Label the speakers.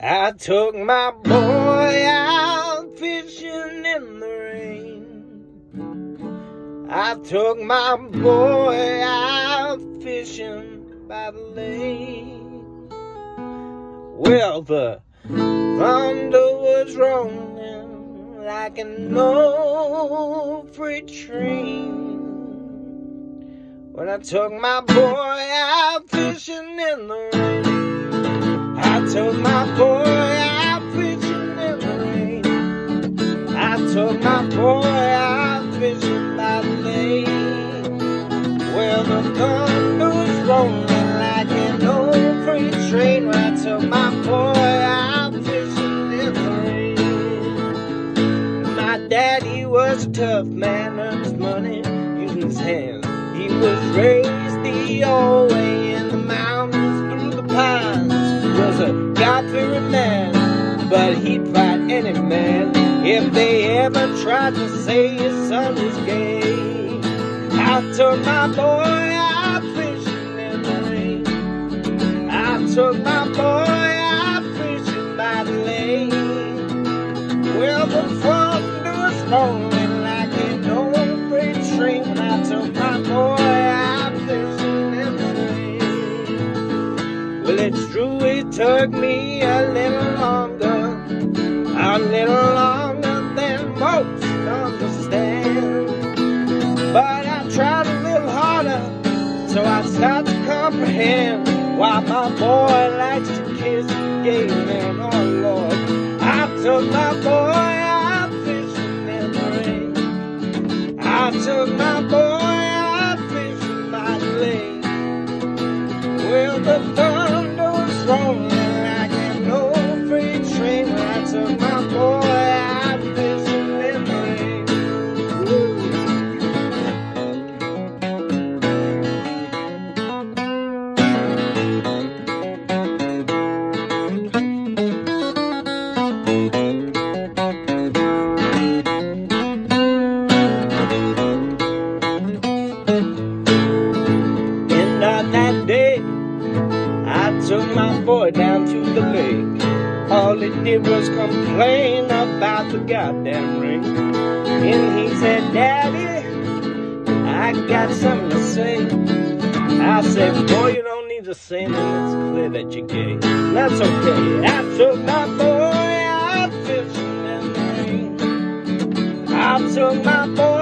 Speaker 1: I took my boy out fishing in the rain. I took my boy out fishing by the lake. Well, the thunder was rolling like an old freight train. When I took my boy out fishing in the rain. I took my boy fishing in the rain. I took my boy out fishing by lake. Well, the thunder was rolling like an old freight train. I took my boy fishing in the rain. My daddy was a tough man, earned his money using his hands. He was raised the old way in the mountains through the pines a God-fearing man, but he'd fight any man if they ever tried to say his son was gay. I took my boy out fishing in the rain. I took my boy it's true it took me a little longer, a little longer than most understand. But I tried a little harder, so I start to comprehend why my boy likes to kiss gay men. Oh Lord, I took my boy out fishing in the rain. I took my boy took my boy down to the lake. All he did was complain about the goddamn ring. And he said, Daddy, I got something to say. I said, boy, you don't need to say anything. It's clear that you're gay. That's okay. I took my boy out fishing in the rain. I took my boy